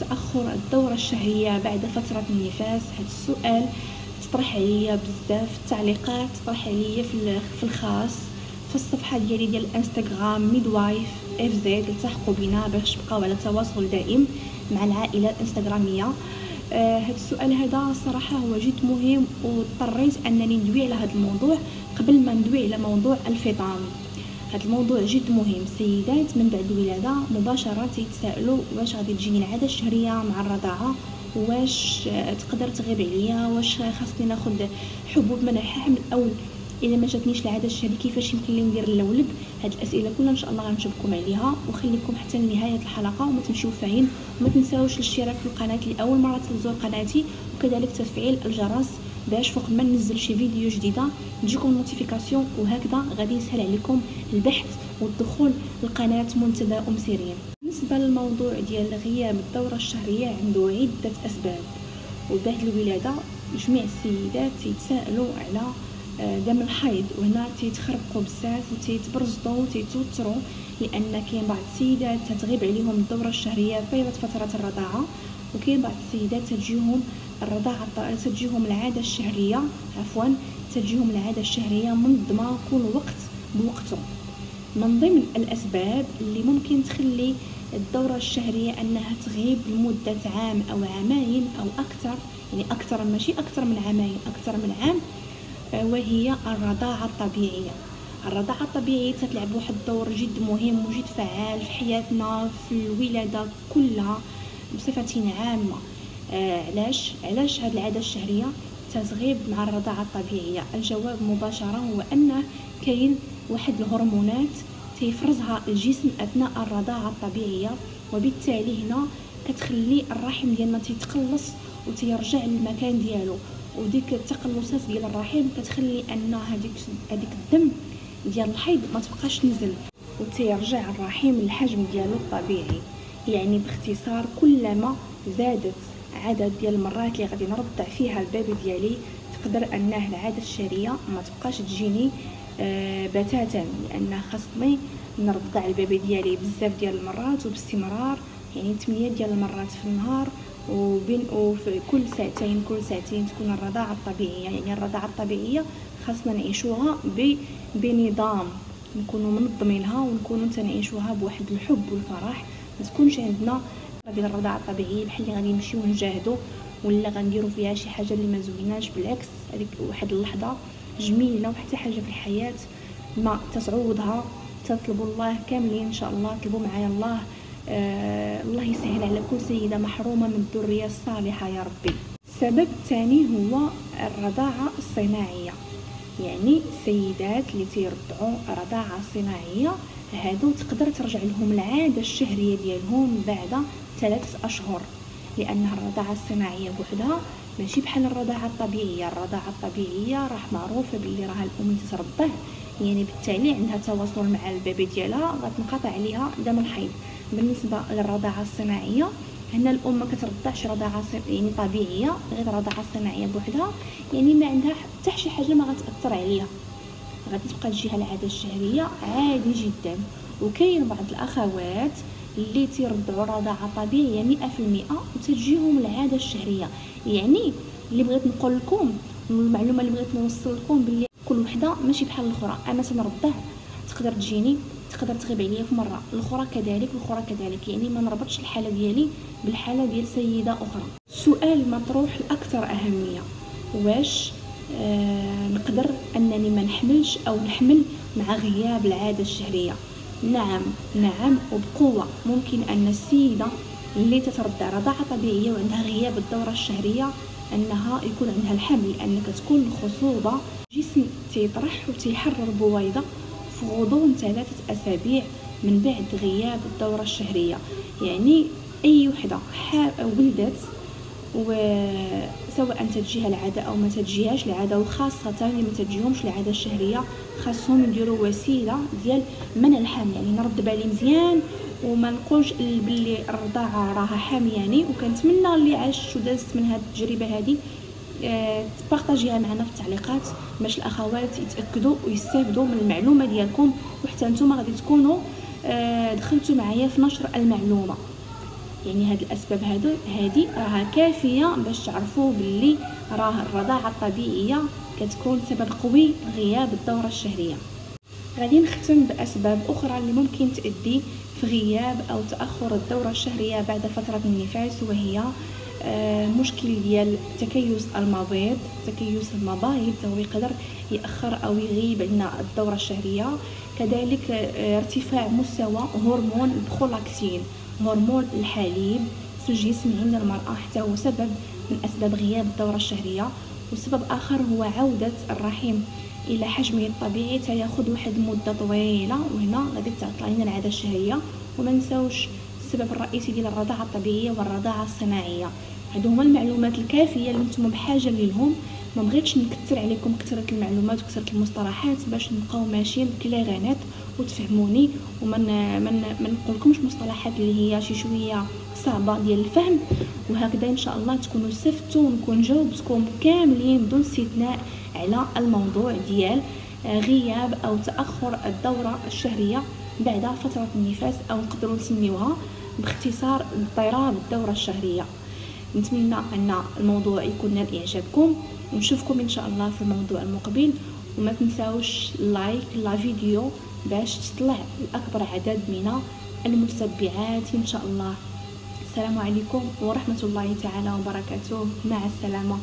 تأخر الدورة الشهرية بعد فترة النفاس. هذا السؤال تطرح عليا بزاف في التعليقات تطرح عليا في الخاص في الصفحة ديالي ديال الانستغرام midwife اف زد التحقوا بنا باش تبقاو على تواصل دائم مع العائلة الانستغرامية. آه هذا السؤال هذا صراحة هو جد مهم واضطريت أنني ندوي على هذا الموضوع قبل ما ندوي على موضوع الفطام هذا الموضوع جد مهم. سيدات من بعد الولاده مباشرة تيتسائلوا واش غادي تجيني العادة الشهرية مع الرضاعة؟ واش تقدر تغيب عليا؟ واش خاصني ناخذ حبوب منع حمل أو إلا ما جاتنيش العادة الشهرية كيفاش يمكن لي ندير الاولد هاد الأسئلة كلها إن شاء الله غنجاوبكم عليها. وخليكم حتى لنهاية الحلقة وما تمشيو فاين. وما تنساوش الاشتراك في القناة لاول مرة تزور قناتي. وكذلك تفعيل الجرس. باش فوق ما ننزل شي فيديو جديدة تجيكم ال notification وهكذا غادي يسهل عليكم البحث والدخول لقناة منتدى أم سيرين. بالنسبة للموضوع ديال غياب الدورة الشهرية عنده عدة أسباب. وبعد الولادة جميع السيدات تيتساءلوا على آه، دم الحيض. وهنا تيتخربقوا بزاف وتيتبرزطوا وتيتوتروا لأن كاين بعض السيدات تتغيب عليهم الدورة الشهرية طيله فترة الرضاعة. وكاين بعض السيدات تجيهم الرضاعة تجيهم العادة الشهرية عفوا تجيهم العادة الشهرية منظمه كل وقت بوقته. من ضمن الأسباب اللي ممكن تخلي الدورة الشهرية أنها تغيب لمدة عام أو عامين أو أكثر يعني أكثر ماشي أكثر من عامين أكثر من عام آه، وهي الرضاعة الطبيعية. الرضاعة الطبيعية تتلعب واحد الدور جد مهم وجد فعال في حياتنا في الولادة كلها بصفه عامة. آه علاش؟ علاش هاد العادة الشهرية تتغيب مع الرضاعة الطبيعية؟ الجواب مباشرة هو ان كاين واحد الهرمونات تيفرزها الجسم أثناء الرضاعة الطبيعية وبالتالي هنا كتخلي الرحم ديالنا تيتقلص وتيرجع للمكان ديالو. وديك التقلصات ديال الرحم كتخلي أن هذيك هذيك الدم ديال الحيض ما تبقاش نزل وتيرجع الرحم للحجم ديالو الطبيعي. يعني باختصار كلما زادت عدد ديال المرات اللي غادي نرضع فيها البيبي ديالي تقدر أنه العادة الشهرية ما تبقاش تجيني آه بتاتا لأن خاصني نرضع البيبي ديالي بزاف ديال المرات وباستمرار يعني 8 ديال المرات في النهار وبين وفي كل ساعتين كل ساعتين تكون الرضاعة الطبيعية. يعني الرضاعة الطبيعية خاصنا نعيشوها بنظام نكونوا منظمينها ونكونوا تنعيشوها بواحد الحب والفرح. ما تكونش عندنا ديال الرضاعه الطبيعيه بحال اللي غادي نمشيو نجاهدوا ولا غنديروا فيها شي حاجة اللي ما زويناش بالعكس. هذيك واحد اللحظة جميلة وحتى حاجة في الحياة ما تتعوضها تطلبوا الله كاملين إن شاء الله طلبوا معايا الله. آه الله يسهل على كل سيدة محرومة من الذرية الصالحة يا ربي. السبب الثاني هو الرضاعة الصناعية. يعني السيدات اللي تيرضعوا رضاعة صناعية هادو تقدر ترجع لهم العادة الشهرية ديالهم بعد ثلاثة أشهر. لأن الرضاعة الصناعية بوحدها ماشي بحال الرضاعة الطبيعية. الرضاعة الطبيعية راه معروفة باللي راه الأم تترضعه يعني بالتالي عندها تواصل مع البيبي ديالها غتنقطع عليها دم الحيض. بالنسبة للرضاعة الصناعية هنا الأم ما كترضعش رضاعة يعني طبيعية غير الرضاعه الصناعيه بوحدها. يعني ما عندها حتى شي حاجة ما غتأثر عليها. غادي تبقى تجيها العاده الشهرية عادي جدا. وكاين بعض الأخوات اللي تيرضعوا رضاعة طبيعية مئة في المئة وتجيهم العادة الشهرية. يعني اللي بغيت نقول لكم المعلومة اللي بغيت نوصل لكم باللي كل وحدة ماشي بحال الأخرى. أنا تنرضع تقدر تجيني. تقدر تغيب عليا في مرة. الأخرى كذلك الأخرى كذلك. يعني ما نربطش الحالة ديالي بالحالة ديال سيدة أخرى. سؤال مطروح الأكثر أهمية. واش آه نقدر أنني ما نحملش أو نحمل مع غياب العادة الشهرية؟ نعم نعم وبقوة. ممكن أن السيدة اللي تترضع رضاعة طبيعية وعندها غياب الدورة الشهرية أنها يكون عندها الحمل لأنك تكون الخصوبة جسم تيطرح وتيحرر بويضة. في غضون ثلاثة أسابيع من بعد غياب الدورة الشهرية. يعني أي وحدة ولدت وسواء تجيها العاده أو ما تجيهاش العاده وخاصة اللي ما تجيهمش العاده الشهريه خاصهم يديروا وسيلة ديال منع الحمل يعني نرد بالي مزيان وما نقولش باللي الرضاعه راها حامل يعني. وكنتمنى اللي عاش ودازت من هذه التجربة هذه تبارطاجيها معنا في التعليقات باش الأخوات يتأكدوا ويستافدوا من المعلومة ديالكم. وحتى نتوما غادي تكونوا أه دخلتوا معايا في نشر المعلومة. يعني هاد الأسباب هادو هادي راها كافية باش تعرفوا باللي راه الرضاعة الطبيعية كتكون سبب قوي غياب الدورة الشهرية. غادي نختم بأسباب أخرى اللي ممكن تؤدي في غياب أو تأخر الدورة الشهرية بعد فترة النفاس وهي آه، مشكل ديال تكيس المبيض تكيس المبايض هو يقدر يأخر أو يغيب عندنا الدورة الشهرية. كذلك آه، ارتفاع مستوى هرمون البرولاكتين هرمون الحليب في الجسم عند المرأة حتى هو سبب من أسباب غياب الدورة الشهرية. وسبب آخر هو عودة الرحم إلى حجمه الطبيعي تياخذ واحد المده طويلة. وهنا غادي تعطل علينا العادة الشهرية. وما نساوش السبب الرئيسي ديال الرضاعة الطبيعية والرضاعة الصناعية. هادو هما المعلومات الكافية اللي نتوما بحاجة ليهم. ما بغيتش نكثر عليكم كثره المعلومات وكثره المصطلحات باش نبقاو ماشيين بكليغانات وتفهموني وما ما نقولكمش مصطلحات اللي هي شي شوية صعبة ديال الفهم. وهكذا إن شاء الله تكونوا استفدتوا ونكون جاوبتكم كاملين بدون استثناء على الموضوع ديال غياب أو تأخر الدورة الشهرية بعد فترة النفاس أو نقدروا نسميوها باختصار اضطراب الدورة الشهرية. نتمنى أن الموضوع يكون نال إعجابكم. ونشوفكم إن شاء الله في الموضوع المقبل. وما تنساوش لايك لا فيديو باش تطلع لأكبر عدد من المتبعات إن شاء الله. السلام عليكم ورحمة الله تعالى وبركاته. مع السلامة.